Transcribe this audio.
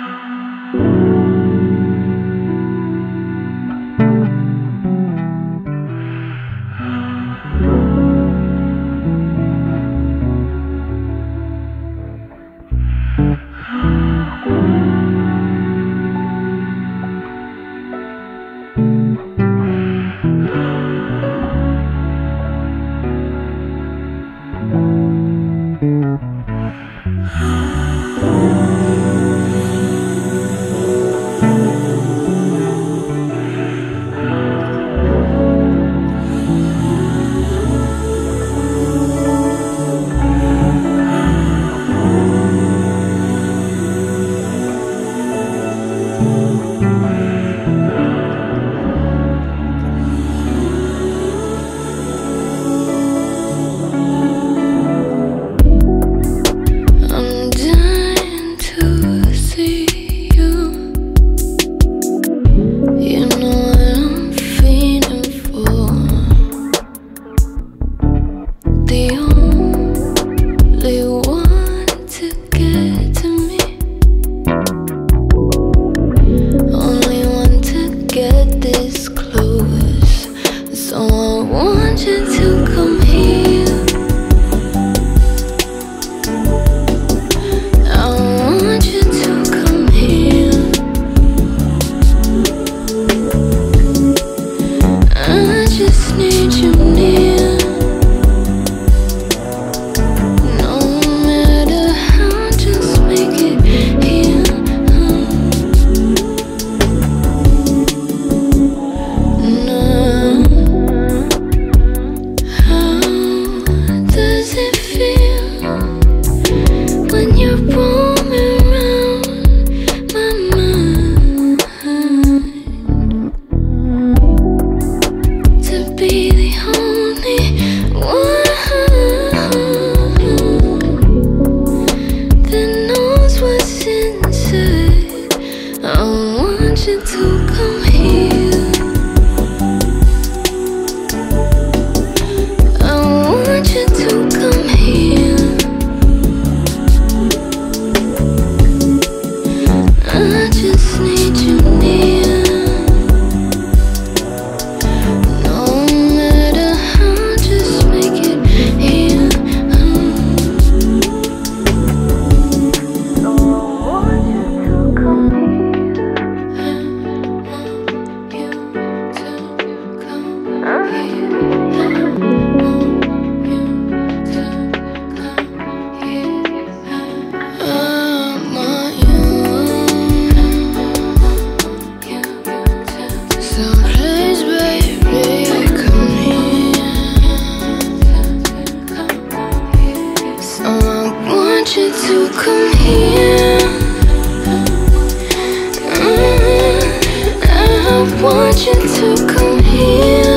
Oh. 我往前走，共。much Mm-hmm. I want you to come here mm. I want you to come here